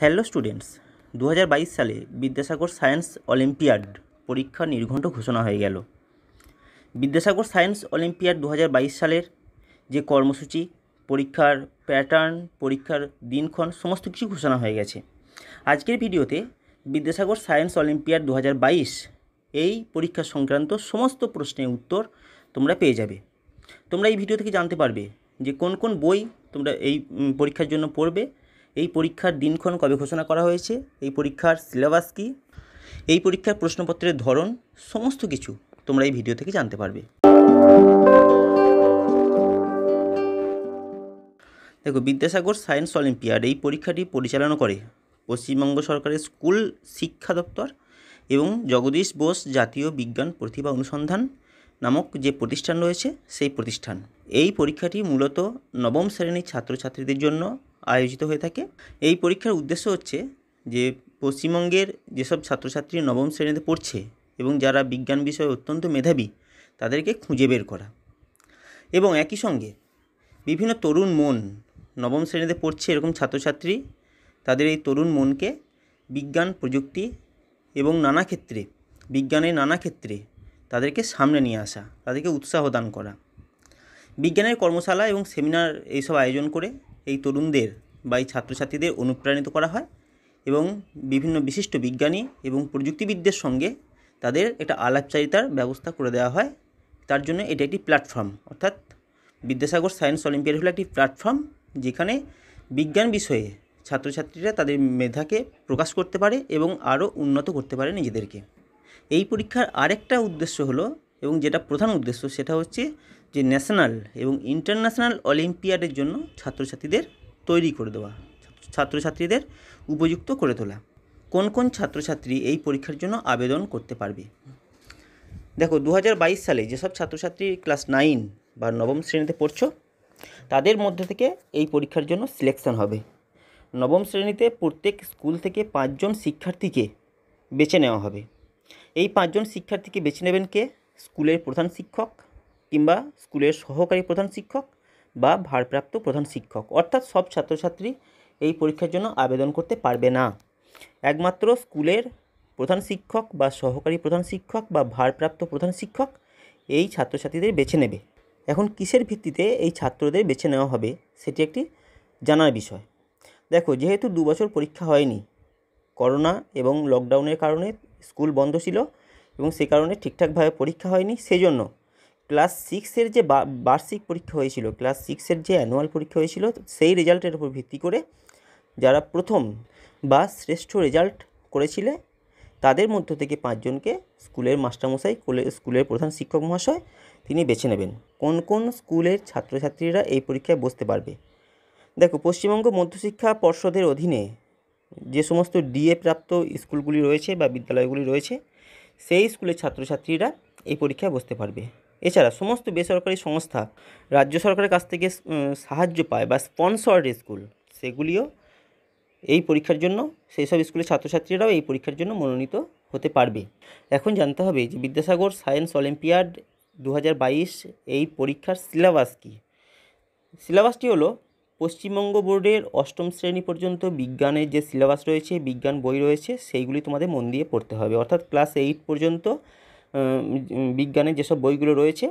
Hello students দু হাজার বাইশ সালে বিদ্যাসাগর সায়েন্স অলিম্পিয়াড পরীক্ষার নির্ঘণ্ট ঘোষণা হয়ে গেল। বিদ্যাসাগর সায়েন্স অলিম্পিয়াড দু হাজার বাইশ সালের যে কর্মসূচি, পরীক্ষার প্যাটার্ন পরীক্ষার দিনক্ষণ সমস্ত কিছু ঘোষণা হয়ে গেছে। আজকের ভিডিওতে বিদ্যাসাগর সায়েন্স অলিম্পিয়াড দু হাজার বাইশ এই পরীক্ষা সংক্রান্ত সমস্ত প্রশ্নের উত্তর তোমরা পেয়ে যাবে। তোমরা এই ভিডিও থেকে জানতে পারবে যে কোন কোন বই তোমরা এই পরীক্ষার জন্য পড়বে এই পরীক্ষার দিনক্ষণ কবে ঘোষণা করা হয়েছে? এই পরীক্ষার সিলেবাস কী? এই পরীক্ষার প্রশ্নপত্রের ধরন? সমস্ত কিছু তোমরা এই ভিডিও থেকে জানতে পারবে। দেখো, বিদ্যাসাগর সায়েন্স অলিম্পিয়াড এই পরীক্ষাটি পরিচালনা করে পশ্চিমবঙ্গ সরকারের স্কুল শিক্ষা দপ্তর এবং জগদীশ বোস জাতীয় বিজ্ঞান প্রতিভা অনুসন্ধান নামক যে প্রতিষ্ঠান রয়েছে, সেই প্রতিষ্ঠান। এই পরীক্ষাটি মূলত নবম শ্রেণির ছাত্রছাত্রীদের জন্য আয়োজিত হয়ে থাকে। এই পরীক্ষার উদ্দেশ্য হচ্ছে যে পশ্চিমবঙ্গের যেসব ছাত্রছাত্রী নবম শ্রেণীতে পড়ছে এবং যারা বিজ্ঞান বিষয়ে অত্যন্ত মেধাবী, তাদেরকে খুঁজে বের করা। এবং একই সঙ্গে বিভিন্ন তরুণ মন নবম শ্রেণীতে পড়ছে এরকম ছাত্রছাত্রী, তাদের এই তরুণ মনকে বিজ্ঞান, প্রযুক্তি এবং নানা ক্ষেত্রে, বিজ্ঞানের নানা ক্ষেত্রে তাদেরকে সামনে নিয়ে আসা, তাদেরকে উৎসাহ দান করা। বিজ্ঞানের কর্মশালা এবং সেমিনার এইসব আয়োজন করে এই তরুণদের বা এই ছাত্রছাত্রীদের অনুপ্রাণিত করা হয় এবং বিভিন্ন বিশিষ্ট বিজ্ঞানী এবং প্রযুক্তিবিদদের সঙ্গে তাদের একটা আলাপচারিতার ব্যবস্থা করে দেওয়া হয়। তার জন্য এটা একটি প্ল্যাটফর্ম, অর্থাৎ বিদ্যাসাগর সায়েন্স অলিম্পিয়াড হলো একটি প্ল্যাটফর্ম যেখানে বিজ্ঞান বিষয়ে ছাত্রছাত্রীরা তাদের মেধাকে প্রকাশ করতে পারে এবং আরও উন্নত করতে পারে নিজেদেরকে। এই পরীক্ষার আরেকটা উদ্দেশ্য হলো এবং যেটা প্রধান উদ্দেশ্য সেটা হচ্ছে যে ন্যাশনাল এবং ইন্টারন্যাশনাল অলিম্পিয়াডের জন্য ছাত্রছাত্রীদের তৈরি করে দেওয়া, ছাত্রছাত্রীদের উপযুক্ত করে তোলা। কোন কোন ছাত্রছাত্রী এই পরীক্ষার জন্য আবেদন করতে পারবে? দেখো দু হাজার বাইশ সালে যেসব ছাত্রছাত্রী ক্লাস নাইন বা নবম শ্রেণীতে পড়ছো, তাদের মধ্যে থেকে এই পরীক্ষার জন্য সিলেকশন হবে। নবম শ্রেণীতে প্রত্যেক স্কুল থেকে পাঁচজন শিক্ষার্থীকে বেছে নেওয়া হবে। এই পাঁচজন শিক্ষার্থীকে বেছে নেবেন কে? স্কুলের প্রধান শিক্ষক কিংবা স্কুলের সহকারী প্রধান শিক্ষক বা ভারপ্রাপ্ত প্রধান শিক্ষক। অর্থাৎ সব ছাত্রছাত্রী এই পরীক্ষার জন্য আবেদন করতে পারবে না। একমাত্র স্কুলের প্রধান শিক্ষক বা সহকারী প্রধান শিক্ষক বা ভারপ্রাপ্ত প্রধান শিক্ষক এই ছাত্রছাত্রীদের বেছে নেবে। এখন কিসের ভিত্তিতে এই ছাত্রদের বেছে নেওয়া হবে সেটি একটি জানার বিষয়। দেখো, যেহেতু দু বছর পরীক্ষা হয়নি, করোনা এবং লকডাউনের কারণে স্কুল বন্ধ ছিল এবং সে কারণে ঠিকঠাকভাবে পরীক্ষা হয়নি, সেজন্য ক্লাস সিক্সের যে বার্ষিক পরীক্ষা হয়েছিল, ক্লাস সিক্সের যে অ্যানুয়াল পরীক্ষা হয়েছিল, সেই রেজাল্টের উপর ভিত্তি করে যারা প্রথম বা শ্রেষ্ঠ রেজাল্ট করেছিলে, তাদের মধ্য থেকে পাঁচজনকে স্কুলের মাস্টারমশাই, কোলে- স্কুলের প্রধান শিক্ষক মহাশয় তিনি বেছে নেবেন। কোন কোন স্কুলের ছাত্রছাত্রীরা এই পরীক্ষায় বসতে পারবে? দেখো, পশ্চিমবঙ্গ মধ্যশিক্ষা পর্ষদের অধীনে যে সমস্ত ডিএ প্রাপ্ত স্কুলগুলি রয়েছে বা বিদ্যালয়গুলি রয়েছে, সেই স্কুলের ছাত্রছাত্রীরা এই পরীক্ষায় বসতে পারবে। এছাড়া সমস্ত বেসরকারি সংস্থা রাজ্য সরকারের কাছ থেকে সাহায্য পায় বা স্পন্সর্ড স্কুল সেগুলিও এই পরীক্ষার জন্য সেই সব স্কুলের ছাত্রছাত্রীরাও এই পরীক্ষার জন্য মনোনীত হতে পারবে। এখন জানতে হবে যে বিদ্যাসাগর সায়েন্স অলিম্পিয়াড দু হাজার বাইশ এই পরীক্ষার সিলেবাস কী? সিলেবাসটি হলো, পশ্চিমবঙ্গ বোর্ডের অষ্টম শ্রেণি পর্যন্ত বিজ্ঞানের যে সিলেবাস রয়েছে, বিজ্ঞান বই রয়েছে, সেইগুলি তোমাদের মন দিয়ে পড়তে হবে। অর্থাৎ ক্লাস এইট পর্যন্ত বিজ্ঞানের যেসব বইগুলো রয়েছে,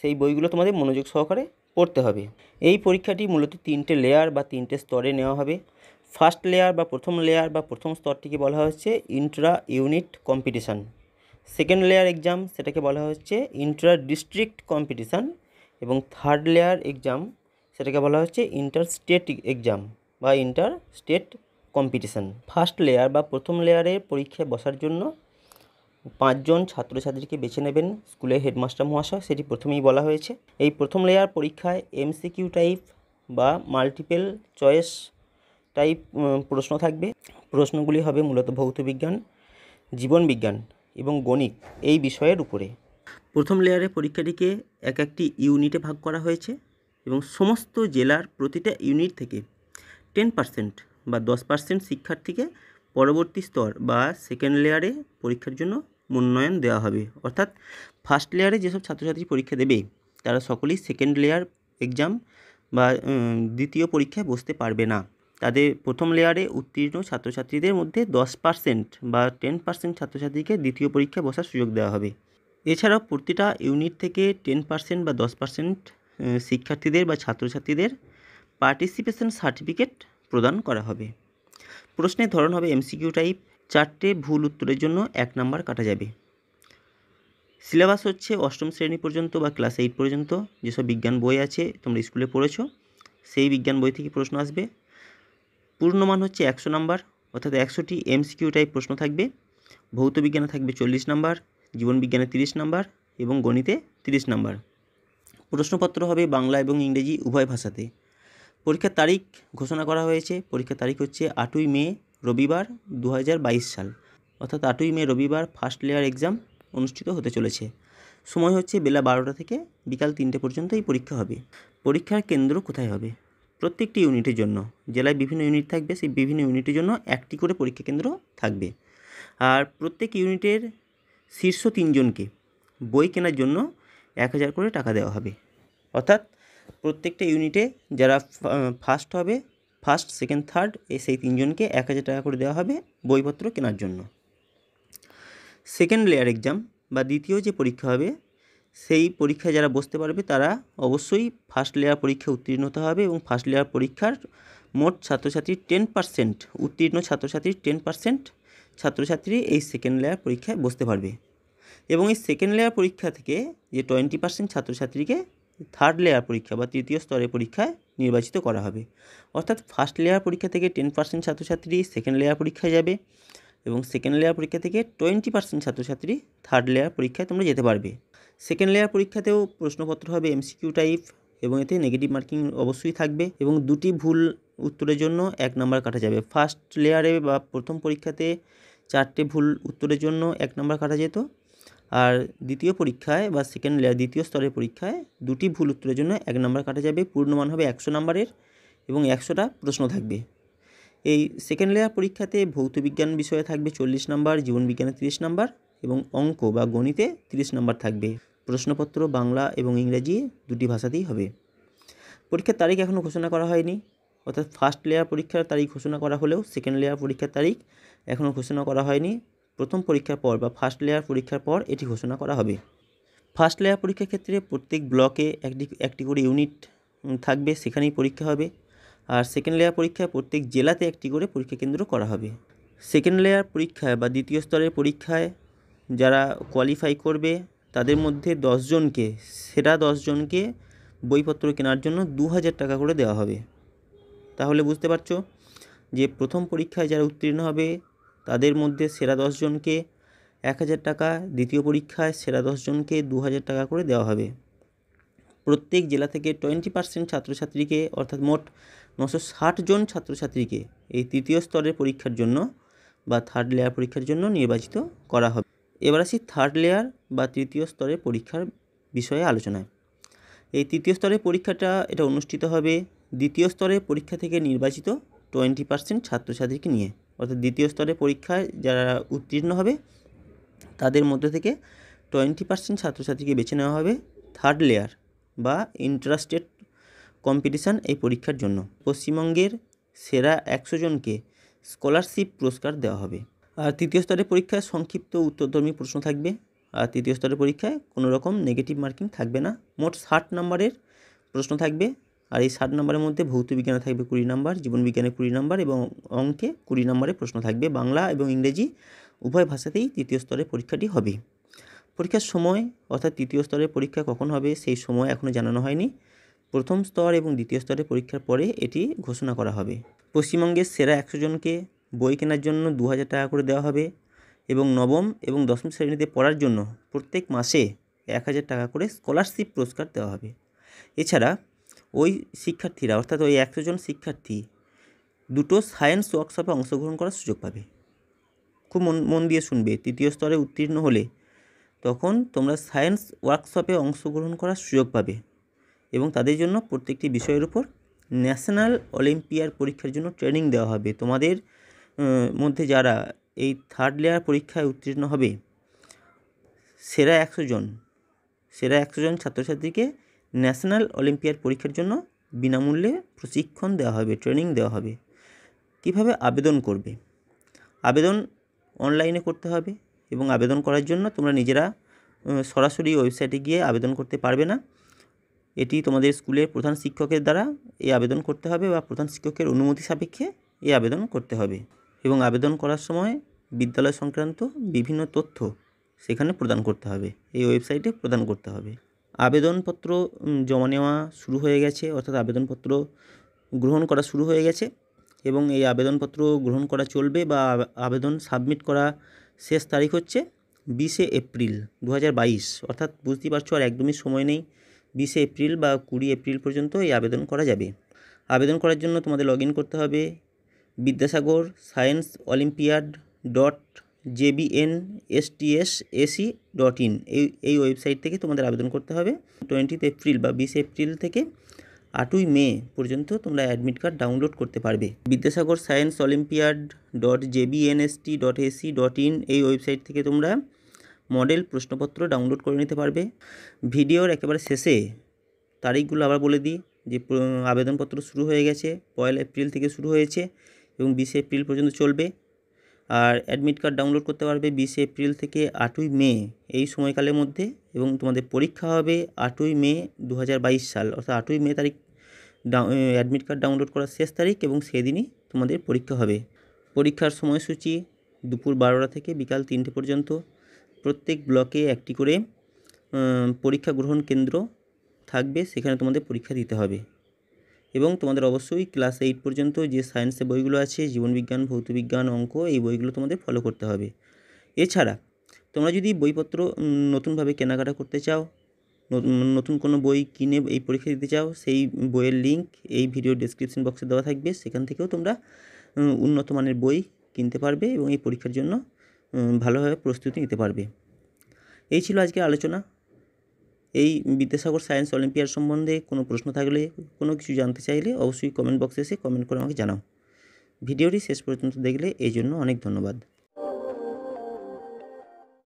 সেই বইগুলো তোমাদের মনোযোগ সহকারে পড়তে হবে। এই পরীক্ষাটি মূলত তিনটে লেয়ার বা তিনটে স্তরে নেওয়া হবে। ফার্স্ট লেয়ার বা প্রথম লেয়ার বা প্রথম স্তরটিকে বলা হচ্ছে intra unit competition second layer exam সেটাকে বলা হচ্ছে ইন্ট্রা ডিস্ট্রিক্ট কম্পিটিশান এবং থার্ড লেয়ার এক্সাম সেটাকে বলা হচ্ছে ইন্টার স্টেট এক্সাম বা inter state competition first layer বা প্রথম লেয়ারের পরীক্ষায় বসার জন্য পাঁচজন ছাত্রছাত্রীকে বেছে নেবেন স্কুলের হেডমাস্টার মহাশয়, সেটি প্রথমেই বলা হয়েছে। এই প্রথম লেয়ার পরীক্ষায় এমসিকিউ টাইপ বা মাল্টিপল চয়েস টাইপ প্রশ্ন থাকবে। প্রশ্নগুলি হবে মূলত ভৌতবিজ্ঞান জীবনবিজ্ঞান এবং গণিত এই বিষয়ের উপরে। প্রথম লেয়ারে পরীক্ষাটিকে এক একটি ইউনিটে ভাগ করা হয়েছে এবং সমস্ত জেলার প্রতিটা ইউনিট থেকে টেন পার্সেন্ট বা দশ পার্সেন্ট শিক্ষার্থীকে পরবর্তী স্তর বা সেকেন্ড লেয়ারে পরীক্ষার জন্য মনোনয়ন দেওয়া হবে। অর্থাৎ ফার্স্ট লেয়ারে যেসব ছাত্রছাত্রী পরীক্ষা দেবে, তারা সকলেই সেকেন্ড লেয়ার এক্সাম বা দ্বিতীয় পরীক্ষায় বসতে পারবে না। তাদের প্রথম লেয়ারে উত্তীর্ণ ছাত্রছাত্রীদের মধ্যে দশ পার্সেন্ট বা টেন পার্সেন্ট ছাত্রছাত্রীকে দ্বিতীয় পরীক্ষায় বসার সুযোগ দেওয়া হবে। এছাড়াও প্রতিটা ইউনিট থেকে টেন পার্সেন্ট বা দশ পার্সেন্ট শিক্ষার্থীদের বা ছাত্রছাত্রীদের পার্টিসিপেশন সার্টিফিকেট প্রদান করা হবে। প্রশ্নের ধরন হবে এমসিকিউ টাইপ চারটে ভুল উত্তরের জন্য এক নাম্বার কাটা যাবে। সিলেবাস হচ্ছে অষ্টম শ্রেণি পর্যন্ত বা ক্লাস এইট পর্যন্ত, যেসব বিজ্ঞান বই আছে তোমরা স্কুলে পড়েছো, সেই বিজ্ঞান বই থেকে প্রশ্ন আসবে। পূর্ণমান হচ্ছে একশো নাম্বার, অর্থাৎ একশোটি এমসিকিউ টাইপ প্রশ্ন থাকবে। ভৌত বিজ্ঞানে থাকবে চল্লিশ নাম্বার, জীবন বিজ্ঞানে তিরিশ নাম্বার এবং গণিতে তিরিশ নাম্বার। প্রশ্নপত্র হবে বাংলা এবং ইংরেজি উভয় ভাষাতে। পরীক্ষার তারিখ ঘোষণা করা হয়েছে, পরীক্ষার তারিখ হচ্ছে আটই মে রবিবার দু হাজার বাইশ সাল, অর্থাৎ আটই মে রবিবার ফার্স্ট লেয়ার এক্সাম অনুষ্ঠিত হতে চলেছে। সময় হচ্ছে বেলা বারোটা থেকে বিকাল তিনটে পর্যন্ত এই পরীক্ষা হবে। পরীক্ষার কেন্দ্র কোথায় হবে? প্রত্যেকটি ইউনিটের জন্য, জেলায় বিভিন্ন ইউনিট থাকবে, সেই বিভিন্ন ইউনিটের জন্য একটি করে পরীক্ষা কেন্দ্র থাকবে। আর প্রত্যেক ইউনিটের শীর্ষ তিনজনকে বই কেনার জন্য এক হাজার করে টাকা দেওয়া হবে। অর্থাৎ প্রত্যেকটা ইউনিটে যারা ফার্স্ট হবে ফার্স্ট, সেকেন্ড, থার্ড, এই সেই তিনজনকে এক হাজার টাকা করে দেওয়া হবে বইপত্র কেনার জন্য। সেকেন্ড লেয়ার এক্সাম বা দ্বিতীয় যে পরীক্ষা হবে, সেই পরীক্ষায় যারা বসতে পারবে, তারা অবশ্যই ফার্স্ট লেয়ার পরীক্ষায় উত্তীর্ণ হতে হবে এবং ফার্স্ট লেয়ার পরীক্ষার মোট ছাত্রছাত্রীর টেন পার্সেন্ট, উত্তীর্ণ ছাত্রছাত্রীর টেন পার্সেন্ট ছাত্রছাত্রী এই সেকেন্ড লেয়ার পরীক্ষায় বসতে পারবে। এবং এই সেকেন্ড লেয়ার পরীক্ষা থেকে যে টোয়েন্টি পার্সেন্ট ছাত্রছাত্রীকে থার্ড লেয়ার পরীক্ষা বা তৃতীয় স্তরের পরীক্ষায় নির্বাচিত করা হবে। অর্থাৎ ফার্স্ট লেয়ার পরীক্ষা থেকে টেন পার্সেন্ট ছাত্রছাত্রী সেকেন্ড লেয়ার পরীক্ষায় যাবে এবং সেকেন্ড লেয়ার পরীক্ষা থেকে টোয়েন্টি পার্সেন্ট ছাত্রছাত্রী থার্ড লেয়ার পরীক্ষায় তোমরা যেতে পারবে। সেকেন্ড লেয়ার পরীক্ষাতেও প্রশ্নপত্র হবে এমসিকিউ টাইপ এবং এতে নেগেটিভ মার্কিং অবশ্যই থাকবে এবং দুটি ভুল উত্তরের জন্য এক নাম্বার কাটা যাবে। ফার্স্ট লেয়ারে বা প্রথম পরীক্ষাতে চারটে ভুল উত্তরের জন্য এক নাম্বার কাটা যেত। আর দ্বিতীয় পরীক্ষায় বা সেকেন্ড লেয়ার দ্বিতীয় স্তরের পরীক্ষায় দুটি ভুল উত্তরের জন্য এক নাম্বার কাটা যাবে পূর্ণমান হবে একশো নাম্বারের এবং একশোটা প্রশ্ন থাকবে। এই সেকেন্ড লেয়ার পরীক্ষাতে ভৌত বিজ্ঞান বিষয়ে থাকবে চল্লিশ নাম্বার জীবন বিজ্ঞানে তিরিশ নাম্বার এবং অঙ্ক বা গণিতে তিরিশ নাম্বার থাকবে। প্রশ্নপত্র, বাংলা এবং ইংরেজি দুটি ভাষাতেই হবে। পরীক্ষার তারিখ এখনও ঘোষণা করা হয়নি, অর্থাৎ ফার্স্ট লেয়ার পরীক্ষার তারিখ ঘোষণা করা হলেও সেকেন্ড লেয়ার পরীক্ষার তারিখ এখনও ঘোষণা করা হয়নি। প্রথম পরীক্ষার পর বা ফার্স্ট লেয়ার পরীক্ষার পর এটি ঘোষণা করা হবে। ফার্স্ট লেয়ার পরীক্ষার ক্ষেত্রে প্রত্যেক ব্লকে একটি একটি করে ইউনিট থাকবে, সেখানেই পরীক্ষা হবে। আর সেকেন্ড লেয়ার পরীক্ষায় প্রত্যেক জেলাতে একটি করে পরীক্ষা কেন্দ্র করা হবে। সেকেন্ড লেয়ার পরীক্ষায় বা দ্বিতীয় স্তরের পরীক্ষায় যারা কোয়ালিফাই করবে, তাদের মধ্যে দশজনকে সেরা দশজনকে বইপত্র কেনার জন্য দু হাজার টাকা করে দেওয়া হবে। তাহলে বুঝতে পারছ যে প্রথম পরীক্ষায় যারা উত্তীর্ণ হবে তাদের মধ্যে সেরা দশজনকে এক হাজার টাকা, দ্বিতীয় পরীক্ষায় সেরা দশজনকে দু হাজার টাকা করে দেওয়া হবে। প্রত্যেক জেলা থেকে টোয়েন্টি পার্সেন্ট ছাত্রছাত্রীকে, অর্থাৎ মোট নশো ষাট জন ছাত্রছাত্রীকে এই তৃতীয় স্তরের পরীক্ষার জন্য বা থার্ড লেয়ার পরীক্ষার জন্য নির্বাচিত করা হবে। এবার আসি থার্ড লেয়ার বা তৃতীয় স্তরের পরীক্ষার বিষয়ে আলোচনায়। এই তৃতীয় স্তরের পরীক্ষাটা, এটা অনুষ্ঠিত হবে দ্বিতীয় স্তরের পরীক্ষা থেকে নির্বাচিত টোয়েন্টি পার্সেন্ট ছাত্রছাত্রীকে নিয়ে। অর্থাৎ দ্বিতীয় স্তরের পরীক্ষায় যারা উত্তীর্ণ হবে, তাদের মধ্যে থেকে টোয়েন্টি পার্সেন্ট ছাত্রছাত্রীকে বেছে নেওয়া হবে থার্ড লেয়ার বা ইন্টারাস্টেড কম্পিটিশান এই পরীক্ষার জন্য। পশ্চিমবঙ্গের সেরা একশো জনকে স্কলারশিপ পুরস্কার দেওয়া হবে। আর তৃতীয় স্তরের পরীক্ষায় সংক্ষিপ্ত উত্তরধর্মী প্রশ্ন থাকবে। আর তৃতীয় স্তরের পরীক্ষায় কোনো রকম নেগেটিভ মার্কিং থাকবে না। মোট ষাট নম্বরের প্রশ্ন থাকবে। আর এই ষাট নম্বরের মধ্যে ভৌত বিজ্ঞানে থাকবে কুড়ি নম্বর, জীবন বিজ্ঞানে কুড়ি নম্বর এবং অঙ্কে কুড়ি নম্বরের প্রশ্ন থাকবে বাংলা এবং ইংরেজি। উভয় ভাষাতেই তৃতীয় স্তরের পরীক্ষাটি হবে। পরীক্ষার সময় অর্থাৎ তৃতীয় স্তরের পরীক্ষা কখন হবে সেই সময় এখনও জানানো হয়নি। প্রথম স্তর এবং দ্বিতীয় স্তরের পরীক্ষার পরে এটি ঘোষণা করা হবে। পশ্চিমবঙ্গের সেরা একশো জনকে বই কেনার জন্য দু হাজার টাকা করে দেওয়া হবে এবং নবম এবং দশম শ্রেণীতে পড়ার জন্য প্রত্যেক মাসে এক হাজার টাকা করে স্কলারশিপ পুরস্কার দেওয়া হবে। এছাড়া ওই শিক্ষার্থীরা, অর্থাৎ ওই একশো জন শিক্ষার্থী, দুটো সায়েন্স ওয়ার্কশপে অংশগ্রহণ করার সুযোগ পাবে। খুব মন মন দিয়ে শুনবে, তৃতীয় স্তরে উত্তীর্ণ হলে তখন তোমরা সায়েন্স ওয়ার্কশপে অংশগ্রহণ করার সুযোগ পাবে এবং তাদের জন্য প্রত্যেকটি বিষয়ের উপর ন্যাশনাল অলিম্পিয়ার পরীক্ষার জন্য ট্রেনিং দেওয়া হবে। তোমাদের মধ্যে যারা এই থার্ড লেয়ার পরীক্ষায় উত্তীর্ণ হবে, সেরা একশো জন, সেরা একশো জন ছাত্রছাত্রীকে ন্যাশনাল অলিম্পিয়ার পরীক্ষার জন্য বিনামূল্যে প্রশিক্ষণ দেওয়া হবে, ট্রেনিং দেওয়া হবে। কীভাবে আবেদন করবে? আবেদন অনলাইনে করতে হবে এবং আবেদন করার জন্য তোমরা নিজেরা সরাসরি ওয়েবসাইটে গিয়ে আবেদন করতে পারবে না। এটি তোমাদের স্কুলের প্রধান শিক্ষকের দ্বারা এই আবেদন করতে হবে বা প্রধান শিক্ষকের অনুমতি সাপেক্ষে এই আবেদন করতে হবে এবং আবেদন করার সময় বিদ্যালয় সংক্রান্ত বিভিন্ন তথ্য সেখানে প্রদান করতে হবে। এই ওয়েবসাইটে প্রদান করতে হবে। আবেদনপত্র জমা নেওয়া শুরু হয়ে গেছে, অর্থাৎ আবেদনপত্র গ্রহণ করা শুরু হয়ে গেছে এবং এই আবেদনপত্র গ্রহণ করা চলবে বা আবেদন সাবমিট করা শেষ তারিখ হচ্ছে বিশে এপ্রিল দু হাজার বাইশ। অর্থাৎ বুঝতেই পারছ আর একদমই সময় নেই, বিশে এপ্রিল বা কুড়ি এপ্রিল পর্যন্ত এই আবেদন করা যাবে। আবেদন করার জন্য তোমাদের লগ করতে হবে Vidyasagar science olympiad dot JBN STS AC dot in. এই এই ওয়েবসাইট থেকে তোমাদের আবেদন করতে হবে। টোয়েন্টিথ এপ্রিল বা বিশে এপ্রিল থেকে আটই মে পর্যন্ত তোমরা অ্যাডমিট কার্ড ডাউনলোড করতে পারবে। Vidyasagar science olympiad dot JBNST dot AC dot in এই ওয়েবসাইট থেকে তোমরা মডেল প্রশ্নপত্র ডাউনলোড করে নিতে পারবে। ভিডিওর একেবারে শেষে তারিখগুলো আবার বলে দিই যে, আবেদনপত্র শুরু হয়ে গেছে, পয়লা এপ্রিল থেকে শুরু হয়েছে এবং বিশে এপ্রিল পর্যন্ত চলবে। আর অ্যাডমিট কার্ড ডাউনলোড করতে পারবে বিশে এপ্রিল থেকে আটই মে এই সময়কালের মধ্যে এবং তোমাদের পরীক্ষা হবে আটই মে দু হাজার বাইশ সাল। অর্থাৎ আটই মে তারিখ অ্যাডমিট কার্ড ডাউনলোড করার শেষ তারিখ এবং সেদিনই তোমাদের পরীক্ষা হবে। পরীক্ষার সময়সূচি দুপুর বারোটা থেকে বিকাল তিনটে পর্যন্ত। প্রত্যেক ব্লকে একটি করে পরীক্ষা গ্রহণ কেন্দ্র থাকবে, সেখানে তোমাদের পরীক্ষা দিতে হবে। এবং তোমাদের অবশ্যই ক্লাস এইট পর্যন্ত যে সায়েন্সের বইগুলো আছে, জীবনবিজ্ঞান, ভৌতবিজ্ঞান, অঙ্ক, এই বইগুলো তোমাদের ফলো করতে হবে। এছাড়া, তোমরা যদি বইপত্র নতুনভাবে কেনাকাটা করতে চাও, নতুন- কোনো বই কিনে এই পরীক্ষা দিতে চাও, সেই বইয়ের লিঙ্ক এই ভিডিও ডেসক্রিপশন বক্সে দেওয়া থাকবে। সেখান থেকেও তোমরা উন্নত মানের বই কিনতে পারবে এবং এই পরীক্ষার জন্য ভালোভাবে প্রস্তুতি নিতে পারবে। এই ছিল আজকের আলোচনা। এই বিদ্যাসাগর সায়েন্স অলিম্পিয়াড সম্বন্ধে কোনো প্রশ্ন থাকলে, কোনো কিছু জানতে চাইলে অবশ্যই কমেন্ট বক্সে এসে কমেন্ট করে আমাকে জানাও। ভিডিওটি শেষ পর্যন্ত দেখলে এই জন্য অনেক ধন্যবাদ।